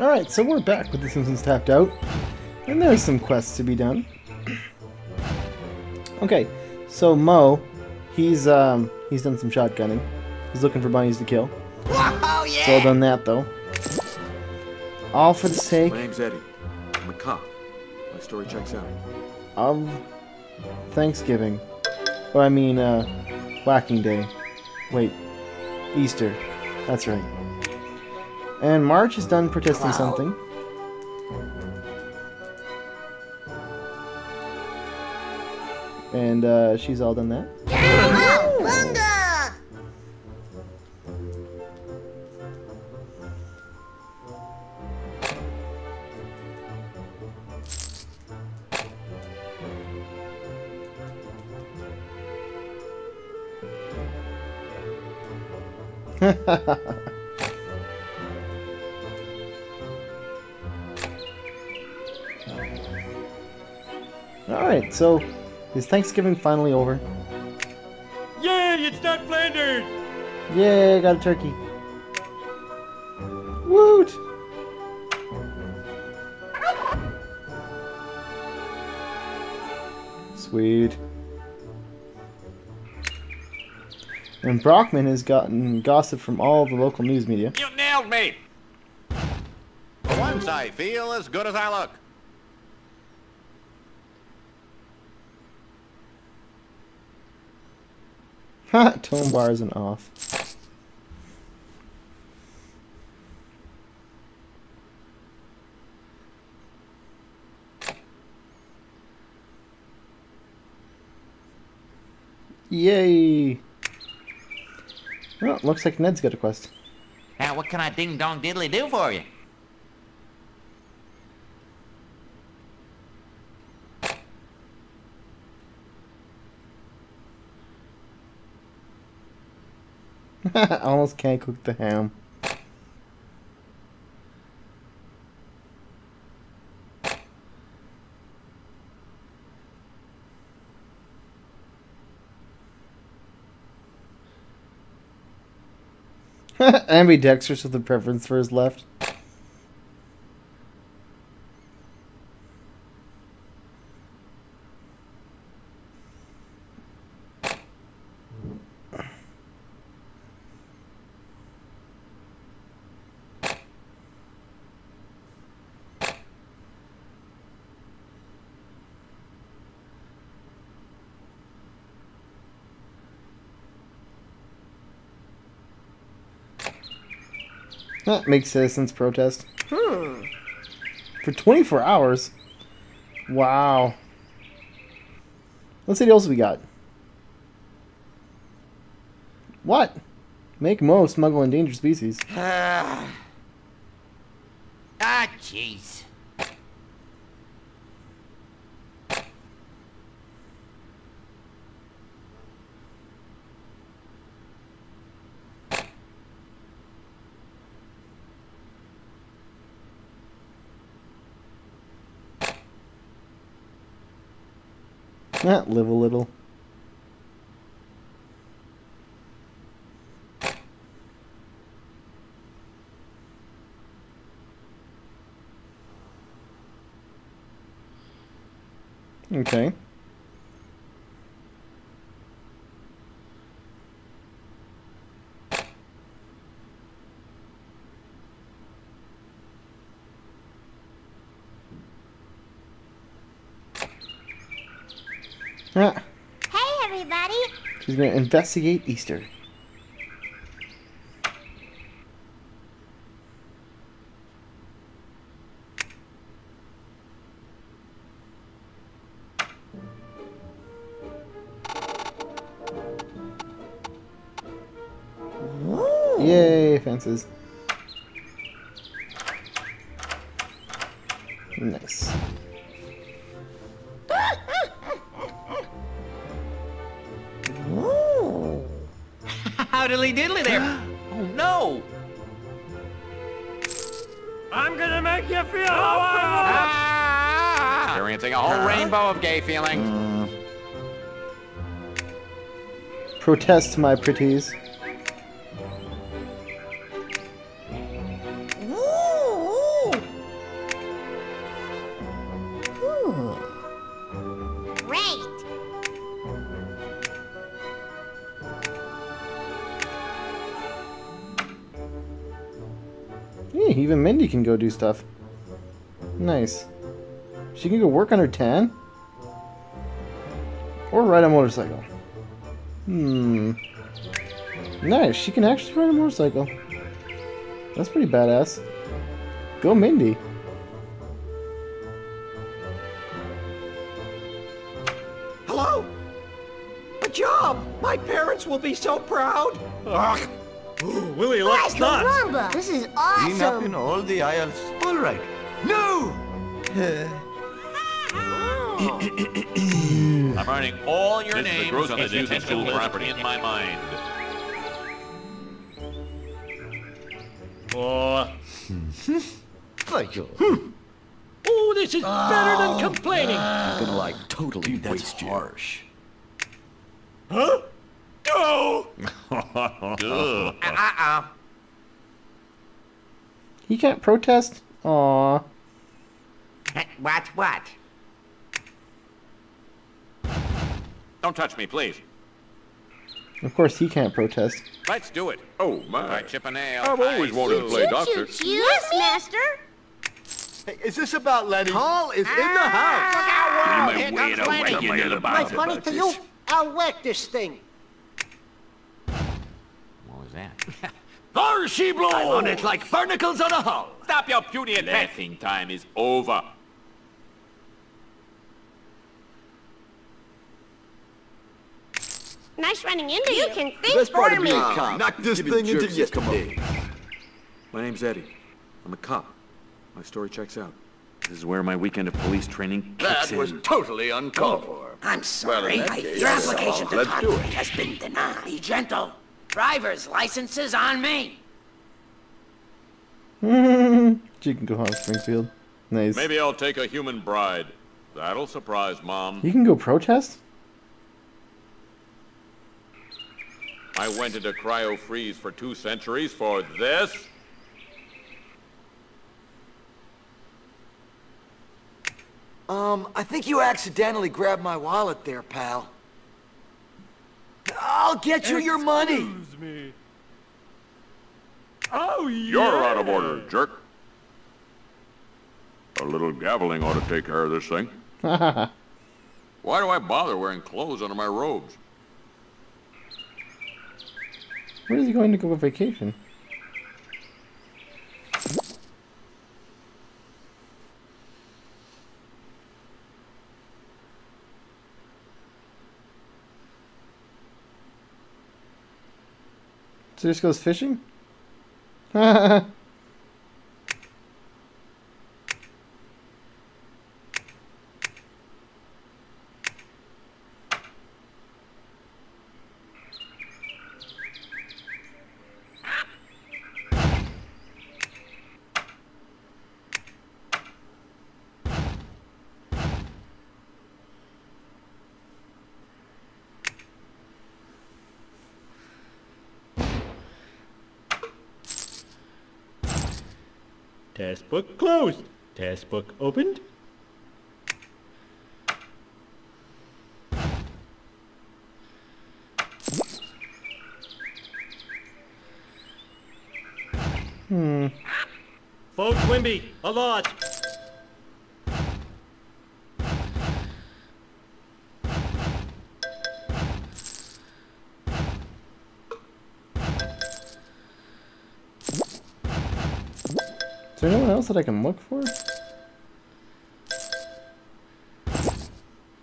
Alright, so we're back with The Simpsons Tapped Out. And there's some quests to be done. Okay, so Moe, he's um he's done some shotgunning. He's looking for bunnies to kill. Whoa, yeah! Still done that though. All for the sake My name's Eddie. I'm a cop. My story checks out. of Thanksgiving. Or I mean, uh, Whacking Day. Wait, Easter. That's right. And Marge is done protesting Wow. something. And uh, she's all done that. Bunga! Alright, so is Thanksgiving finally over? Yay, it's not Flanders! Yay, got a turkey. Woot! Sweet. And Brockman has gotten gossip from all the local news media. You nailed me! For once, I feel as good as I look. Ha! Tone bars and off. Yay! Well, looks like Ned's got a quest. Now, what can I ding dong diddly do for you? Almost can't cook the ham. Ambidextrous with a preference for his left. That makes citizens protest. For 24 hours? Wow. Let's see what else we got. What? Make Moe smuggle endangered species. Ah, jeez. Ah, live a little. Okay. Ah, Hey, everybody! she's gonna investigate Easter. Yay, fences. Howdily diddly there. oh no. I'm gonna make you feel how I Experiencing a whole rainbow of gay feeling. Hmm. Protest, my pretties. Hey, even Mindy can go do stuff. Nice. She can go work on her tan? Or ride a motorcycle. Hmm. Nice, she can actually ride a motorcycle. That's pretty badass. Go Mindy. Hello? A job! My parents will be so proud! Ugh. Willie, let's not. Caramba! This is awesome! in all the aisles. All right. No! I'm writing all your This is the names gross on the detention list property. in my mind. Oh, Thank you. oh, this is better than ah. complaining. Ah. Gonna like totally waste you. harsh. Huh? No! Uh-uh. He can't protest? Aww. What, what? Don't touch me, please. Of course he can't protest. Let's do it. Oh, my. I chip a nail. I've always I wanted to sue. play doctor. Yes, Master! Hey, is this about Lenny? Paul is in the ah. house. Look out, world! Here way comes to Lenny. wake up My funny to you? I'll whack this thing. What was that? There she blows! I'm on it like barnacles on a hull. Stop your puny and laughing time is over. Nice running into you. You can think Best for me. cop. knock this Giving thing into jerks a couple yesterday. My name's Eddie. I'm a cop. My story checks out. This is where my weekend of police training kicks That was in. totally uncalled for. I'm sorry. I- your uh, application to Convoy has been denied. Be gentle. Driver's license is on me. She can go home Springfield. Nice. Maybe I'll take a human bride. That'll surprise Mom. You can go protest? I went into cryo freeze for two centuries for this. Um, I think you accidentally grabbed my wallet there, pal. I'll get you your money. Excuse me. Oh, yeah. You're out of order, jerk. A little gaveling ought to take care of this thing. Why do I bother wearing clothes under my robes? Where is he going to go on vacation? So he just goes fishing? Test book closed. Test book opened. Hmm. Folks, Wimby, a lot. Else that I can look for?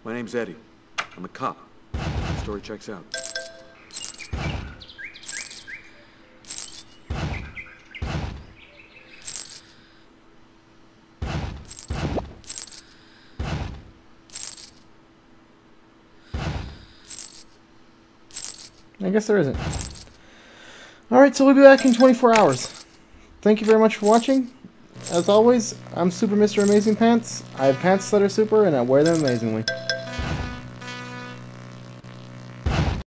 My name's Eddie. I'm a cop. My story checks out. I guess there isn't. Alright, so we'll be back in 24 hours. Thank you very much for watching. As always, I'm Super Mr. Amazing Pants. I have pants that are super, and I wear them amazingly.